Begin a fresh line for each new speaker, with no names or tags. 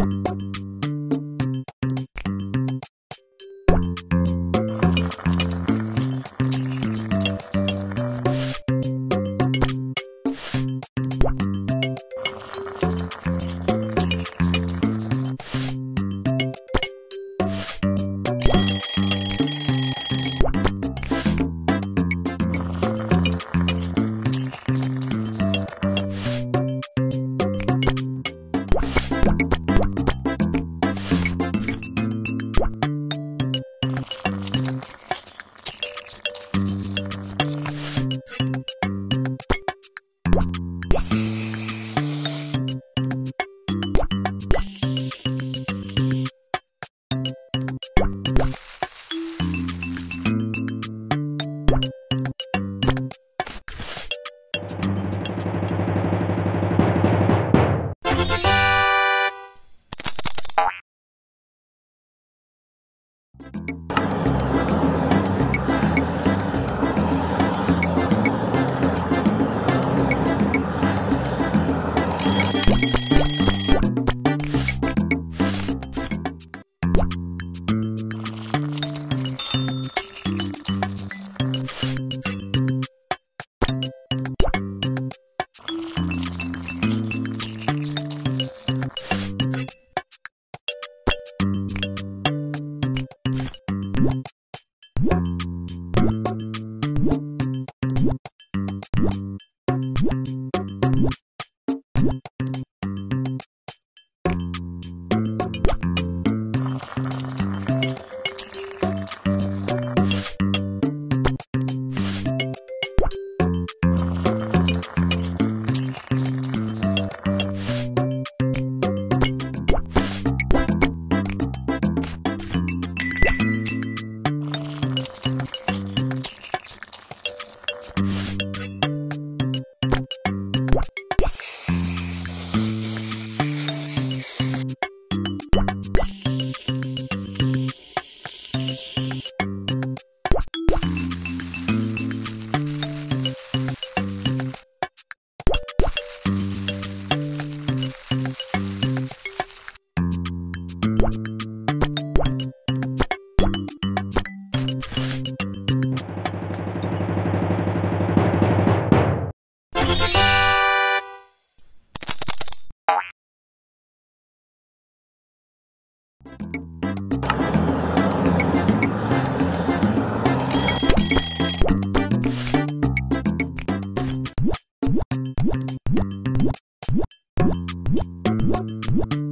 Thank you. you Thank you.